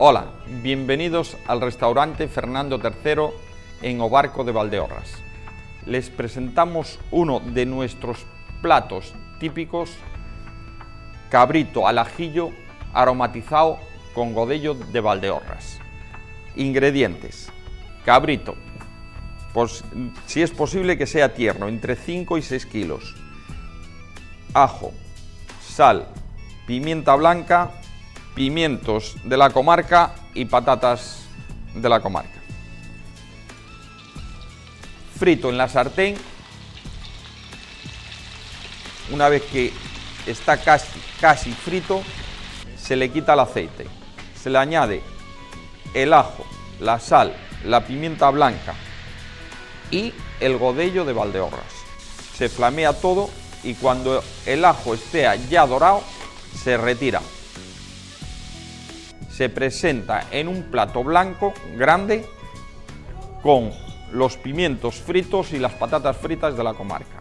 Hola, bienvenidos al restaurante Fernando III en Obarco de Valdeorras. Les presentamos uno de nuestros platos típicos, cabrito al ajillo aromatizado con godello de Valdeorras. Ingredientes: cabrito, pues, si es posible que sea tierno, entre 5 y 6 kilos. Ajo, sal, pimienta blanca, pimientos de la comarca y patatas de la comarca. Frito en la sartén. Una vez que está casi, casi frito, se le quita el aceite. Se le añade el ajo, la sal, la pimienta blanca y el godello de Valdeorras. Se flamea todo y cuando el ajo esté ya dorado, se retira se presenta en un plato blanco grande con los pimientos fritos y las patatas fritas de la comarca.